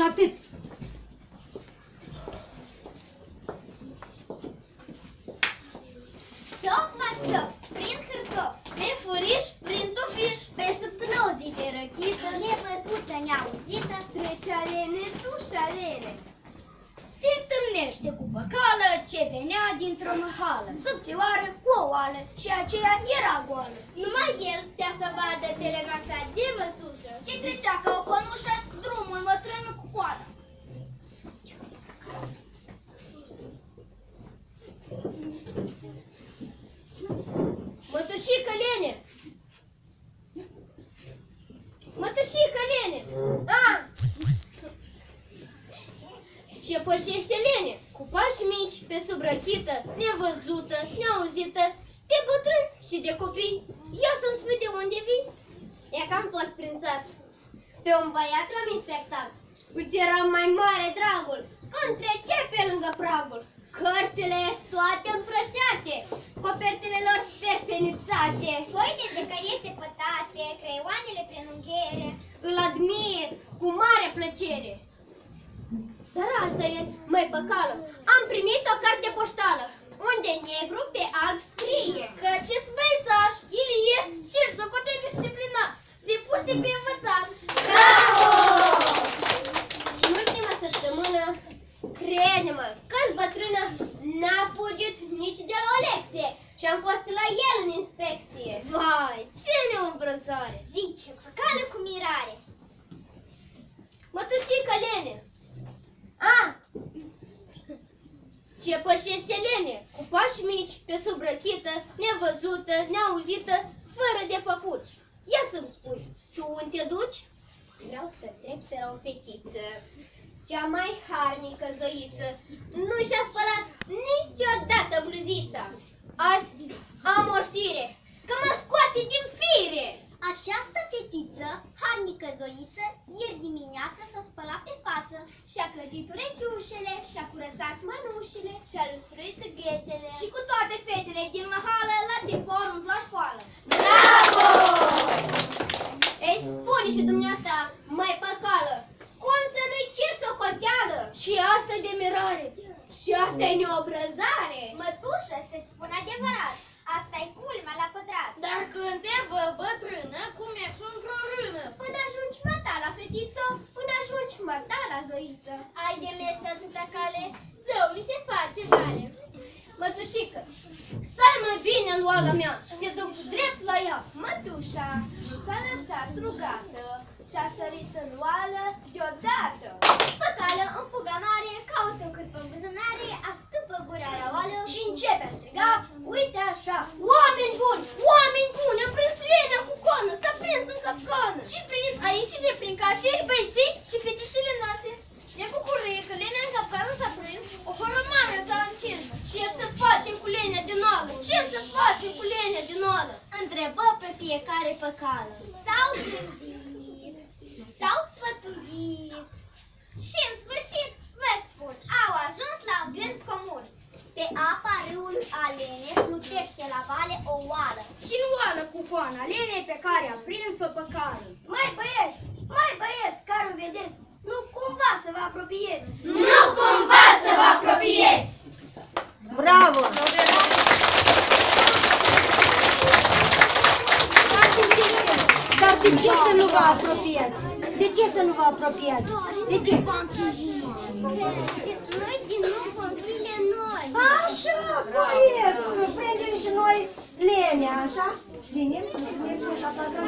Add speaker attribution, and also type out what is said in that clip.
Speaker 1: Și atât.
Speaker 2: Țop, țop, prin hârtop, pe furiș, prin tufiș, pe săptămâna zi de răchită, nevăzută, neauzită, trece alene, duș alene. Se întâlnește cu păcală ce venea dintr-o măhală, subțioară cu o oală și aceea era goală. Numai el putea să vadă delegația de mătușă ce trecea ca Mătușică Lene! Mătușică Lene! A! Ce pășește Lene? Cu pași mici, pe sub răchită, nevăzută, neauzită, de bătrâni și de copii. Ia să-mi spui de unde vii? E că am fost prin sat. Pe un băiat l-am inspectat. Uite, era mai mare dragul, când trece pe lângă pragul. Cărțile toate pătate, creioanele prin unghiere. Îl admir cu mare plăcere. Dar asta e, mai păcală, am primit o carte poștală, unde negru pe alb scrie că ce băiețaș, Ilie, cel socote disciplinat, se puse pe învățat. Bravo! În ultima săptămână, crede-mă, că bătrână n-a fugit nici de la o lecție și am fost la el în inspecție. Vai, ce neîmbrăsare! Zice, păcală cu mirare. Mătușică Lene, a! Ce pășește Lene, cu pași mici, pe sub răchită, nevăzută, neauzită, fără de papuci. Ia să-mi spui, tu unde te duci? Vreau să trec pe la o fetiță, cea mai harnică zoiță. Nu și-a spălat niciodată bluzița. Azi am o știre, că mă scoate din fire. Această fetiță, harnică zoiță, ieri dimineață s-a spălat pe față și-a clădit urechiușele, și-a curățat mănușile, și-a lustruit ghetele și cu toate fetele din mahală la timpul a ajuns la școală. Bravo! Ei, spune și dumneata, mai păcală, cum să nu-i cer socoteală? Și asta de mirare, și asta e neobrăzare. Mătușă, să-ți spun adevărat, asta e culmea la pătrat. Dar când te bă, bătrână, cum e și într-o rână? Până ajungi măta la fetiță, până ajungi măta la zoiță. Ai de mers atâta cale, zău mi se face vale. Mătușică, stai mai bine în oala mea și te duc drept la ea. Mătușa s-a lăsat rugată și-a sărit în oală deodată. Păcală în fuga mare, caută cât pe buzunare, astupă gura la oală și începe a striga, uite așa. Oameni buni, oameni buni, am prins lenea cu coană, s-a prins în capcană. Și prin, a ieșit de prin caseri, băieții și fetițele noastre. E bucurie că lenea în capcană s-a prins, o horă mare s-a închis. Ce să facem cu lenea din ală? Ce să facem cu lenea din ală? Întrebă pe fiecare păcală. S-au gândit, s-au sfătuit și în sfârșit, vă spun, au ajuns la un gând comun. Pe apa râului Alene plutește la vale o oală.
Speaker 3: Și în oală cu coana Lene pe care a prins-o păcală.
Speaker 2: Mai băieți, mai băieți, care o vedeți, nu cumva să vă apropieți.
Speaker 4: Nu cumva să vă apropieți!
Speaker 1: Bravo! Dar de ce să nu vă apropiați? De ce să nu vă apropiați? De ce?
Speaker 2: Noi din nou vom fi noi.
Speaker 1: Așa, corect! Că prindem și noi lenea, așa? Bine? Este așa toată